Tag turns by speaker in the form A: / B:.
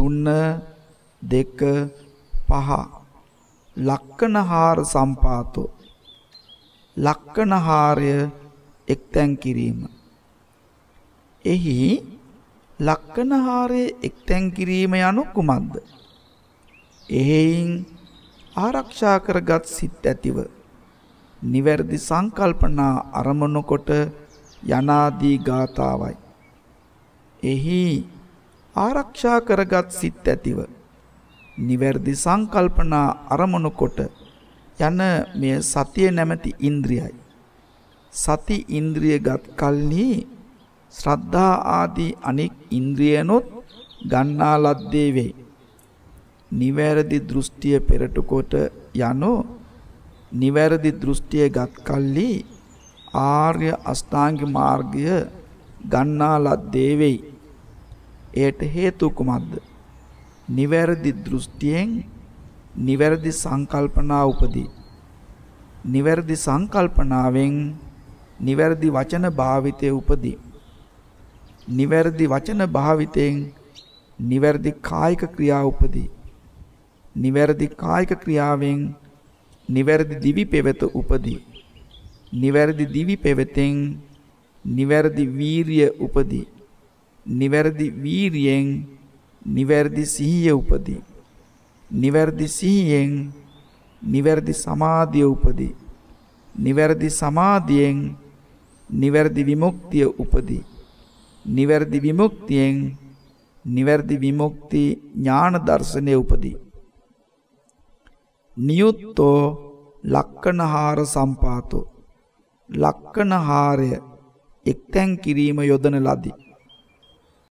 A: 3 2 5 ලක්කනහාර සම්පාතෝ. ලක්කනහාරය එක්තැන් කිරීම. එහි ලක්කනහාරයේ එක්තැන් කිරීම යනු කුමක්ද? එහෙයින් ආරක්ෂා කරගත් සිත් ඇතිව නිවැරදි සංකල්පනා අරමුණු කොට යනාදී ගාතාවයි. එහි ආරක්ෂා කරගත් සිත් ඇතිව නිවැරදි සංකල්පනා අරමුණු කොට යන මෙය සතිය නැමැති ඉන්ද්‍රියයි. සති ඉන්ද්‍රියගත් කල්හි ශ්‍රද්ධා ආදී අනෙක් ඉන්ද්‍රියනොත් ගන්නා ලද්දේ වෙයි. නිවැරදි දෘෂ්ටිය පෙරටු කොට යනෝ නිවැරදි දෘෂ්ටිය ගත් කල්හි ආර්ය අෂ්ටාංග මාර්ගය ගන්නා ලද්දේ වෙයි. එයට හේතු කුමක්ද? නිවැරදි දෘෂ්ටියෙන් නිවැරදි සංකල්පනා උපදී. නිවැරදි සංකල්පනාවෙන් නිවැරදි වචන භාවිතය උපදී. නිවැරදි වචන භාවිතයෙන් නිවැරදි කායික ක්‍රියා උපදී. නිවැරදි කායික ක්‍රියාවෙන් නිවැරදි දිවි පෙවෙත උපදී. නිවැරදි දිවි පෙවෙතෙන් නිවැරදි වීරිය උපදී. නිවැරදි වීරියෙන් නිවැරදි සිහිය උපදී. නිවැරදි සිහියෙන් නිවැරදි සමාධිය උපදී. නිවැරදි සමාධියෙන් නිවැරදි විමුක්තිය උපදී. නිවැරදි විමුක්තියෙන් නිවැරදි විමුක්ති ඥාන දර්ශනය උපදී. නියුත්තෝ ලක්කනහාර සම්පාතෝ ලක්කනහාරය එක්තැන් කිරීම යොදන ලදී.